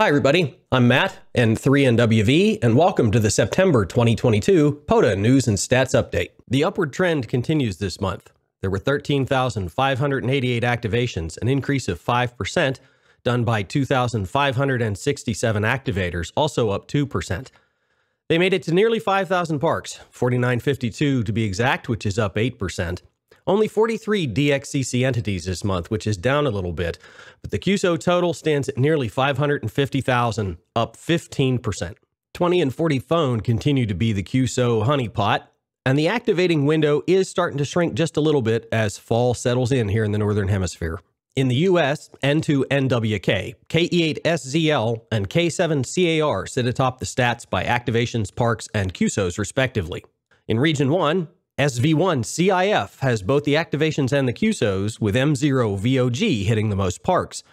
Hi, everybody. I'm Matt, and 3NWV, and welcome to the September 2022 POTA News and Stats Update. The upward trend continues this month. There were 13,588 activations, an increase of 5%, done by 2,567 activators, also up 2%. They made it to nearly 5,000 parks, 4,952 to be exact, which is up 8%. Only 43 DXCC entities this month, which is down a little bit, but the QSO total stands at nearly 550,000, up 15%. 20 and 40 phone continue to be the QSO honeypot, and the activating window is starting to shrink just a little bit as fall settles in here in the Northern Hemisphere. In the US, N2NWK, KE8SZL, and K7CAR sit atop the stats by activations, parks, and QSOs respectively. In Region 1, SV1 CIF has both the activations and the QSOs, with M0 VOG hitting the most parks.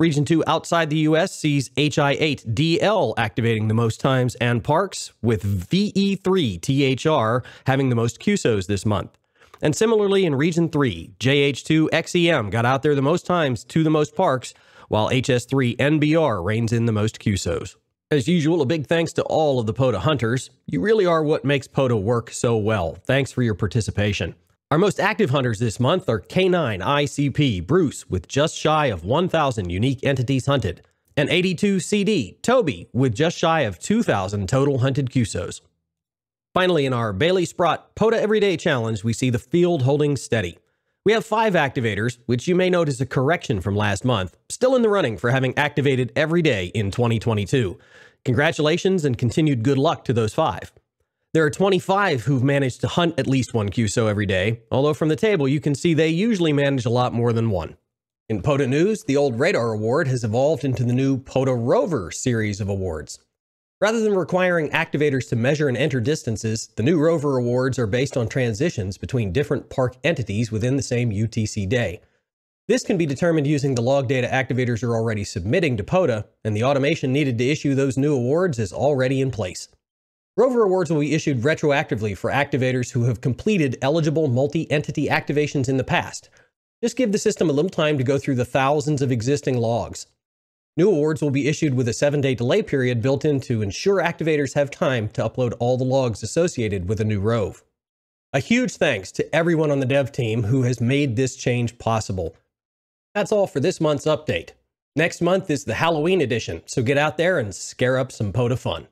Region 2 outside the US sees HI8DL activating the most times and parks, with VE3 THR having the most QSOs this month. And similarly in Region 3, JH2 XEM got out there the most times to the most parks, while HS3 NBR reigns in the most QSOs. As usual, a big thanks to all of the POTA hunters. You really are what makes POTA work so well. Thanks for your participation. Our most active hunters this month are K9 ICP Bruce with just shy of 1,000 unique entities hunted, and 82 CD Toby with just shy of 2,000 total hunted QSOs. Finally, in our Bailey Sprott POTA Everyday Challenge, we see the field holding steady. We have five activators, which you may note is a correction from last month, still in the running for having activated every day in 2022. Congratulations and continued good luck to those five. There are 25 who've managed to hunt at least one QSO every day, although from the table you can see they usually manage a lot more than one. In POTA news, the old Radar Award has evolved into the new POTA Rover series of awards. Rather than requiring activators to measure and enter distances, the new Rover Awards are based on transitions between different park entities within the same UTC day. This can be determined using the log data activators are already submitting to POTA, and the automation needed to issue those new awards is already in place. Rover Awards will be issued retroactively for activators who have completed eligible multi-entity activations in the past. Just give the system a little time to go through the thousands of existing logs. New awards will be issued with a seven day delay period built in to ensure activators have time to upload all the logs associated with a new Rove. A huge thanks to everyone on the dev team who has made this change possible. That's all for this month's update. Next month is the Halloween edition, so get out there and scare up some POTA fun.